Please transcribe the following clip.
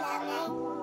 love me.